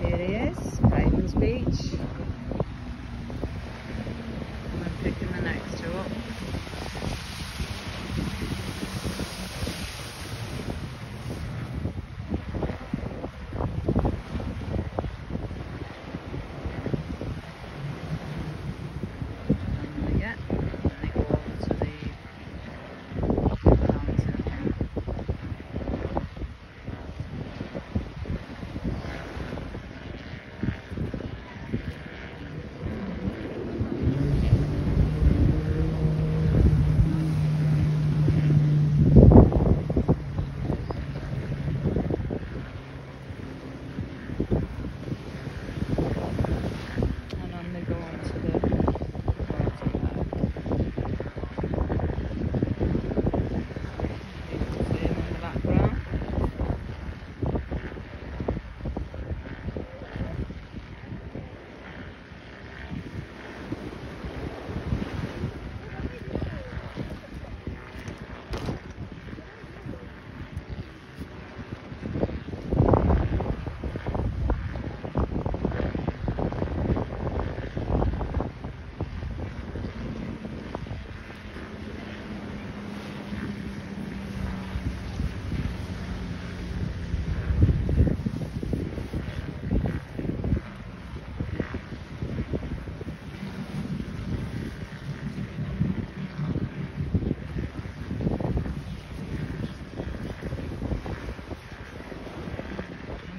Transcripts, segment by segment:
Here it is, Diamonds Beach. I'm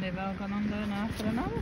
elevado con onda de nada astronauta.